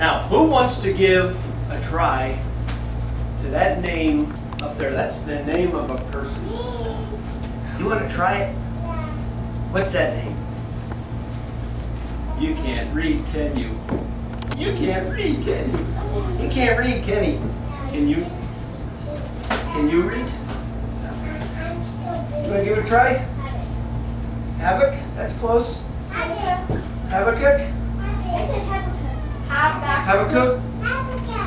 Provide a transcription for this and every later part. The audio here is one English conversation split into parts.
Now, who wants to give a try to that name up there? That's the name of a person. You want to try it? What's that name? You can't read, can you? You can't read, can you? You can't read, can he? Can you? Can you read? You want to give it a try? Havoc? That's close. Habakkuk? I said Habakkuk. Habakkuk? Habakkuk.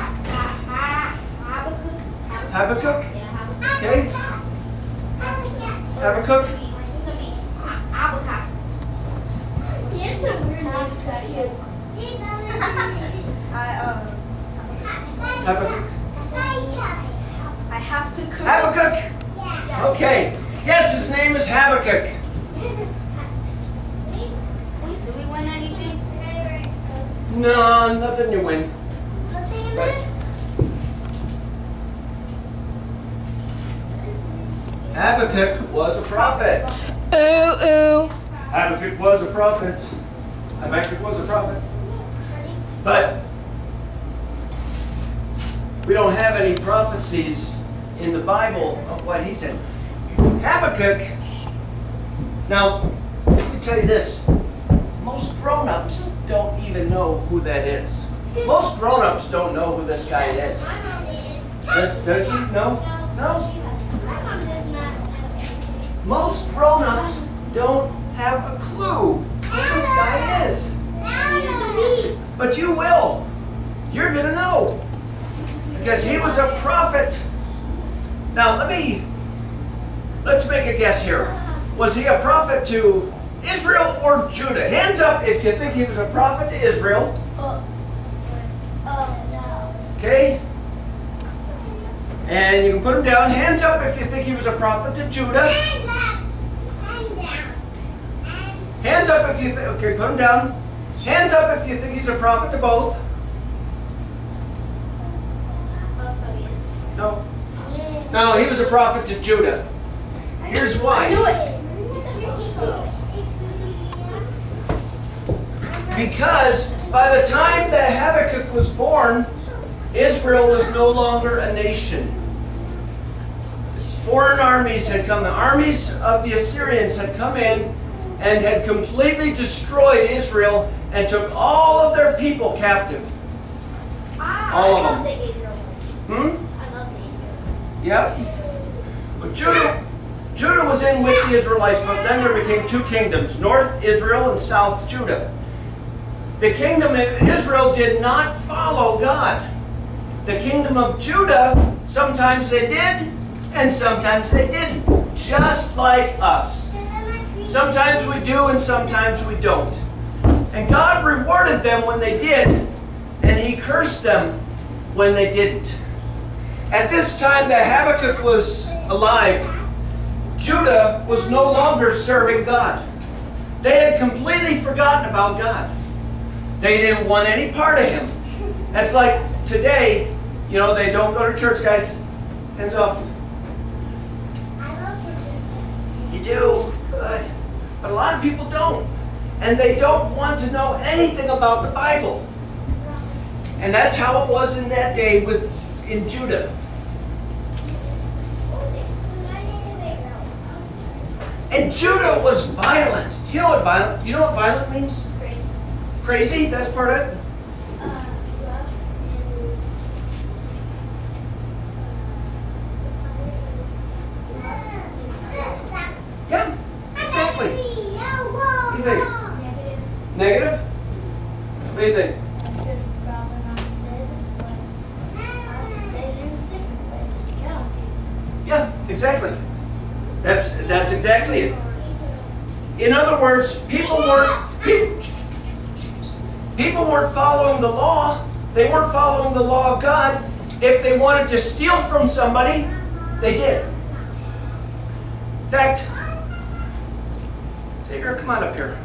Habakkuk? Yeah, Okay. Habakkuk? It's gonna be Habakkuk. He had some weird names too. I uh, Habakkuk? I have to cook. Habakkuk? Okay. Yes, his name is Habakkuk. Do we win anything? No, nothing to win. But Habakkuk was a prophet. Ooh, ooh. Habakkuk was a prophet. Habakkuk was a prophet. But we don't have any prophecies in the Bible of what he said. Habakkuk, now, let me tell you this. Most grown-ups don't even know who that is. Most grown-ups don't know who this guy is. Does, does he? No? No? Most grown-ups don't have a clue who this guy is. But you will. You're going to know. Because he was a prophet. Now, let me, let's make a guess here. Was he a prophet to Israel or Judah? Hands up if you think he was a prophet to Israel. Okay? And you can put him down. Hands up if you think he was a prophet to Judah. Hands up if you think, okay, put him down. Hands up if you think he's a prophet to both. No. No, he was a prophet to Judah. Here's why. Because by the time that Habakkuk was born, Israel was no longer a nation. Foreign armies had come, the armies of the Assyrians had come in and had completely destroyed Israel and took all of their people captive. All of them. Hmm? I love the Israelites. Yep. But Judah, Judah was in with the Israelites, but then there became two kingdoms, North Israel and South Judah. The kingdom of Israel did not follow God. The kingdom of Judah, sometimes they did, and sometimes they didn't. Just like us. Sometimes we do, and sometimes we don't. And God rewarded them when they did, and He cursed them when they didn't. At this time that Habakkuk was alive, Judah was no longer serving God. They had completely forgotten about God. They didn't want any part of Him. That's like today, you know, they don't go to church, guys. Hands off. You do? Good. But a lot of people don't. And they don't want to know anything about the Bible. And that's how it was in that day with in Judah. And Judah was violent. Do you know what violent? You know what violent means? Crazy. That's part of it. Yeah. Exactly. What do you think? Negative? What do you think? Yeah, exactly. That's that's exactly it. In other words, people weren't people, people weren't following the law. They weren't following the law of God. If they wanted to steal from somebody, they did. In fact, Xavier, come on up here.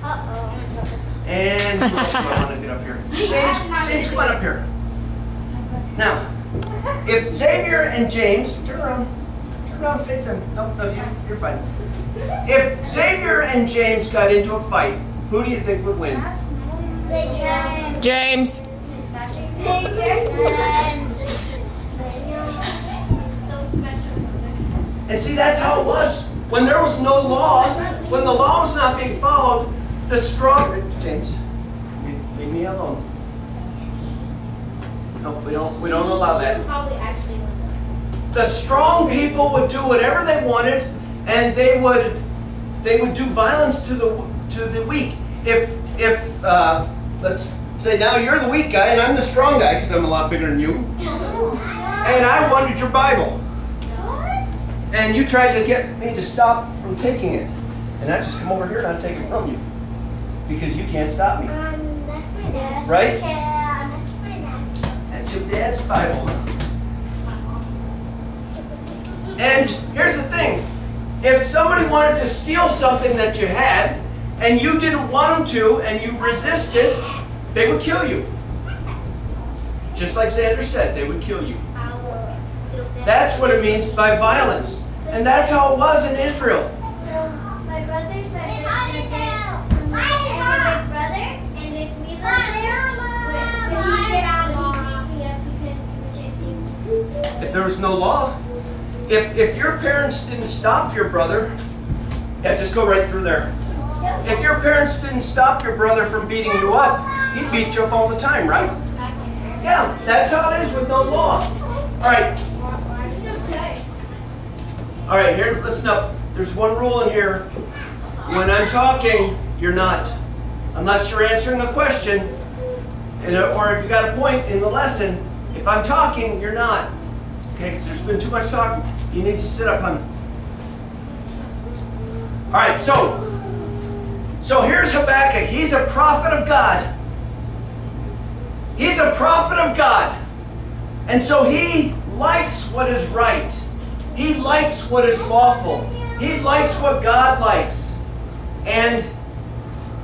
Uh-oh. And who else do I want to get up here? James, James, come on up here. Now, if Xavier and James, turn around, turn around, face him. No, no, you, you're fine. If Xavier and James got into a fight, who do you think would win? James. And see, that's how it was. When there was no law, when the law was not being followed, the strong. James, leave, leave me alone. No, we don't. We don't allow that. The strong people would do whatever they wanted, and they would they would do violence to the to the weak. If if uh, let's say now you're the weak guy and I'm the strong guy because I'm a lot bigger than you, and I wanted your Bible, and you tried to get me to stop from taking it, and I just come over here and I take it from you because you can't stop me. Um, that's my dad's. Right? Yeah, that's my dad. That's your dad's Bible. And here's the thing if somebody wanted to steal something that you had and you didn't want them to and you resisted, they would kill you. Just like Xander said, they would kill you. That's what it means by violence. And that's how it was in Israel. If there was no law, if, if your parents didn't stop your brother, yeah, just go right through there. If your parents didn't stop your brother from beating you up, he'd beat you up all the time, right? Yeah, that's how it is with no law. All right, all right, here, listen up. There's one rule in here. When I'm talking, you're not. Unless you're answering a question, and, or if you got a point in the lesson, if I'm talking, you're not. Okay, because there's been too much talking. You need to sit up, honey. All right, so, so here's Habakkuk. He's a prophet of God. He's a prophet of God. And so he likes what is right. He likes what is lawful. He likes what God likes. And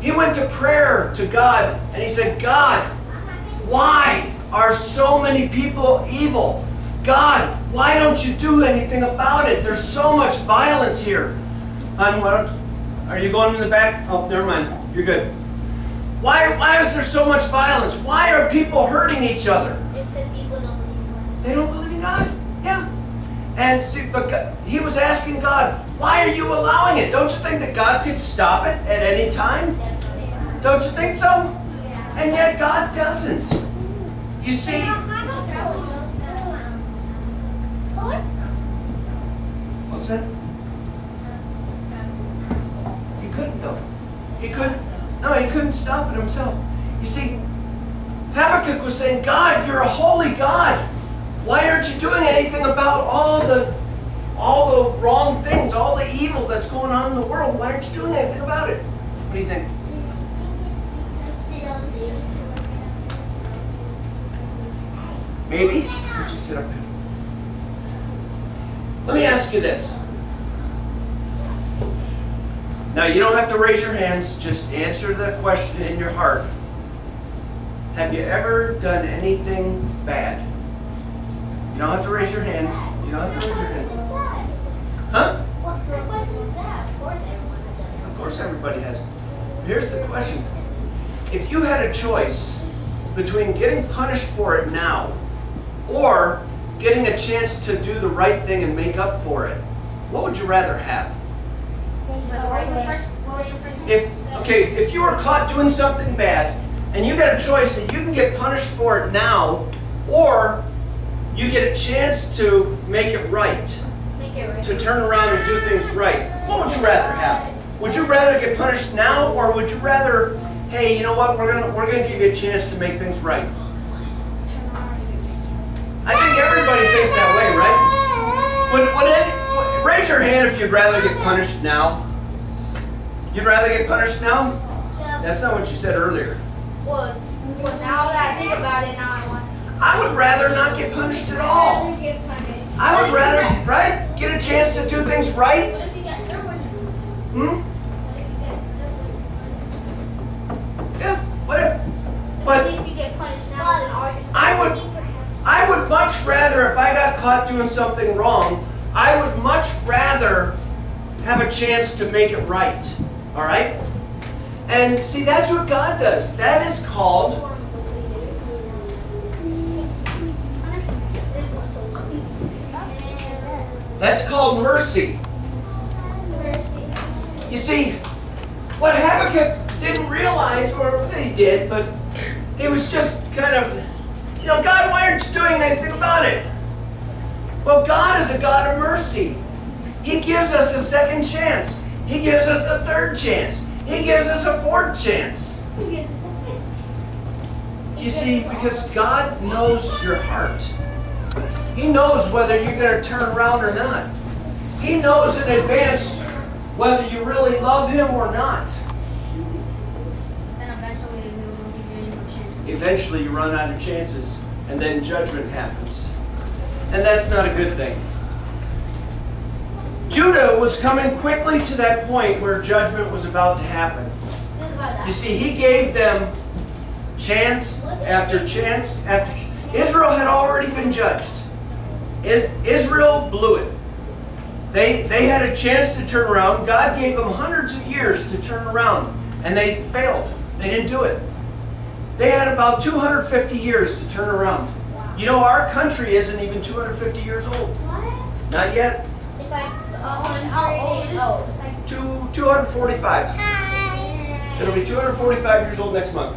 he went to prayer to God and he said, God, why are so many people evil? God, why don't you do anything about it? There's so much violence here. What, are you going in the back? Oh, never mind. You're good. Why, why is there so much violence? Why are people hurting each other? People don't believe in God. They don't believe in God. Yeah. And see, but God, he was asking God, why are you allowing it? Don't you think that God could stop it at any time? Don't you think so? Yeah. And yet God doesn't. You see, what's that? He couldn't though. He couldn't. No, he couldn't stop it himself. You see, Habakkuk was saying, God, you're a holy God. Why aren't you doing anything about all the all the wrong things, all the evil that's going on in the world? Why aren't you doing anything about it? What do you think? Maybe? Don't you sit up? Let me ask you this. Now, you don't have to raise your hands, just answer the question in your heart. Have you ever done anything bad? You don't have to raise your hand. You don't have to raise your hand. Huh? Of course, everybody has. Here's the question if you had a choice between getting punished for it now or getting a chance to do the right thing and make up for it, what would you rather have? If okay, if you were caught doing something bad and you get a choice that you can get punished for it now or you get a chance to make it right, to turn around and do things right, what would you rather have? Would you rather get punished now or would you rather, hey, you know what, we're gonna we're gonna give you a chance to make things right? I think everybody thinks that way, right? Would, would any, raise your hand if you'd rather get punished now. You'd rather get punished now? That's not what you said earlier. Well, well, now that I think about it, now I want I would rather not get punished at all. to get punished. I would rather, right, get a chance to do things right. What if you get hurt when you're Hmm? What if you get hurt when you're Yeah. But if you get punished now, then all your I would- I would much rather, if I got caught doing something wrong, I would much rather have a chance to make it right. All right? And see, that's what God does. That is called. That's called mercy. You see, what Habakkuk didn't realize, or he did, but it was just kind of, you know, God, why aren't you doing anything about it? Well, God is a God of mercy. He gives us a second chance. He gives us a third chance. He gives us a fourth chance. You see, because God knows your heart. He knows whether you're going to turn around or not. He knows in advance whether you really love Him or not. Then eventually we will give you any more chances. Eventually, you run out of chances, and then judgment happens. And that's not a good thing. Judah was coming quickly to that point where judgment was about to happen. You see, he gave them chance after chance after Israel had already been judged. Israel blew it. They, they had a chance to turn around. God gave them hundreds of years to turn around, and they failed. They didn't do it. They had about 250 years to turn around. You know, our country isn't even 250 years old. Not yet. It's like How old? Oh, Two, 245. hi. It'll be 245 years old next month.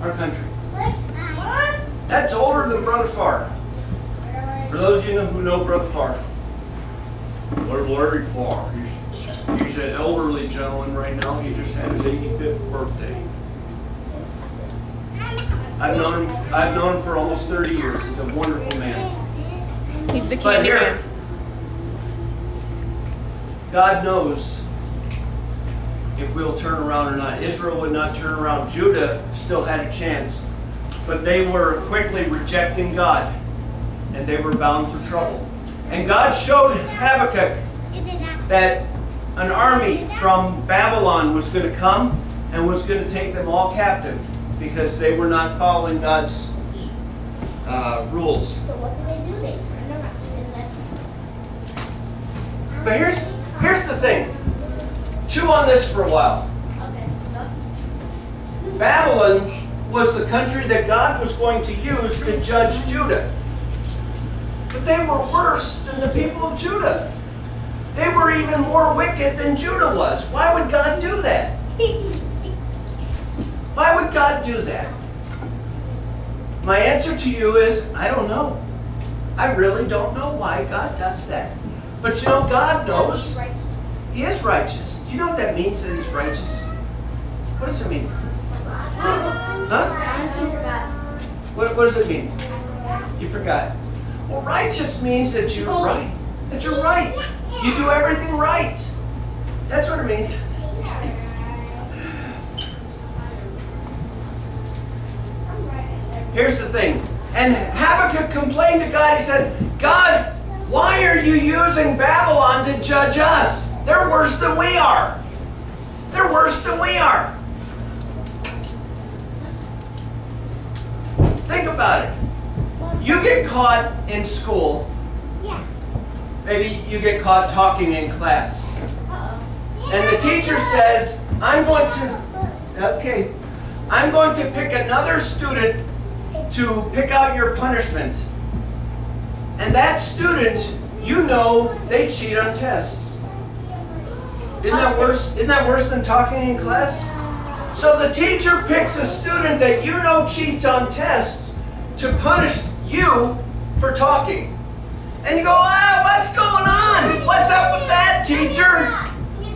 Our country. What? That's older than Brother Farr. For those of you who know Brother Farr. Larry Larry Farr. He's, he's an elderly gentleman right now. He just had his 85th birthday. I've known him, I've known him for almost 30 years. He's a wonderful man. He's the But candy here, man. God knows if we'll turn around or not. Israel would not turn around. Judah still had a chance. But they were quickly rejecting God. And they were bound for trouble. And God showed Habakkuk that an army from Babylon was going to come and was going to take them all captive because they were not following God's uh, rules. So what do they do? They turn around and then But here's here's the thing. Chew on this for a while. Babylon was the country that God was going to use to judge Judah. But they were worse than the people of Judah. They were even more wicked than Judah was. Why would God do that? Why would God do that? My answer to you is I don't know. I really don't know why God does that. But you know, God knows. He is righteous. Do you know what that means that he's righteous? What does it mean? Huh? What, what does it mean? You forgot. Well, righteous means that you're right. That you're right. You do everything right. That's what it means. Here's the thing. And Habakkuk complained to God. He said, God, why are you using Babylon to judge us? They're worse than we are. They're worse than we are. Think about it. You get caught in school. Yeah. Maybe you get caught talking in class. Uh-oh. And the teacher says, I'm going to, okay, I'm going to pick another student to pick out your punishment. And that student, you know, they cheat on tests. Isn't that worse? Isn't that worse than talking in class? So the teacher picks a student that you know cheats on tests to punish you for talking. And you go, ah, what's going on? What's up with that, teacher?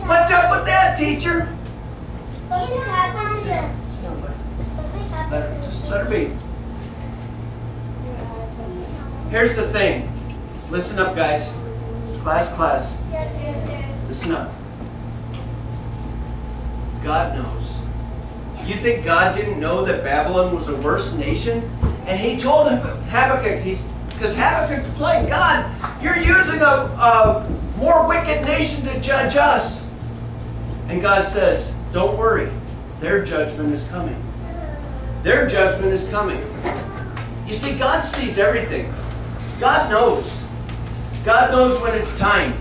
What's up with that, teacher? Let her, just let her be. Here's the thing. Listen up, guys. Class, class. Listen up. God knows. You think God didn't know that Babylon was a worse nation? And he told him, Habakkuk, he's because Habakkuk complained, God, you're using a, a more wicked nation to judge us. And God says, don't worry, their judgment is coming. Their judgment is coming. You see, God sees everything. God knows. God knows when it's time.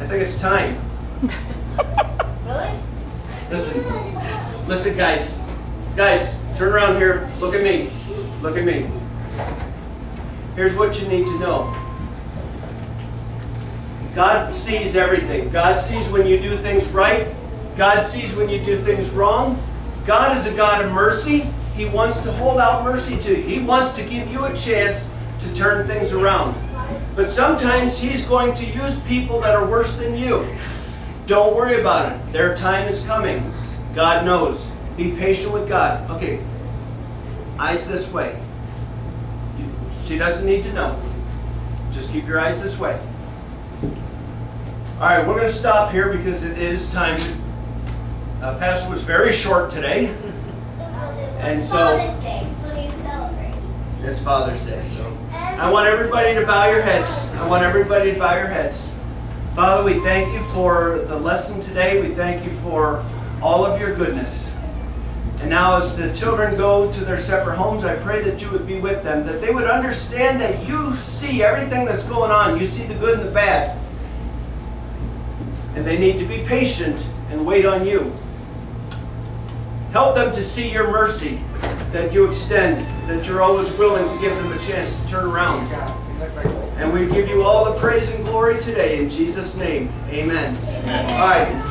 I think it's time. Really? Listen, listen, guys. Guys, turn around here. Look at me. Look at me. Here's what you need to know God sees everything. God sees when you do things right. God sees when you do things wrong. God is a God of mercy. He wants to hold out mercy to you. He wants to give you a chance to turn things around. But sometimes He's going to use people that are worse than you. Don't worry about it. Their time is coming. God knows. Be patient with God. Okay, eyes this way. She doesn't need to know. Just keep your eyes this way. All right, we're going to stop here because it is time. Uh, Pastor was very short today. And It's so- Father's Day. What you? It's Father's Day, so I want everybody to bow your heads. I want everybody to bow your heads. Father, we thank you for the lesson today. We thank you for all of your goodness. And now, as the children go to their separate homes, I pray that you would be with them, that they would understand that you see everything that's going on. You see the good and the bad. And they need to be patient and wait on you. Help them to see your mercy that you extend, that you're always willing to give them a chance to turn around. And we give you all the praise and glory today in Jesus' name. Amen. All right.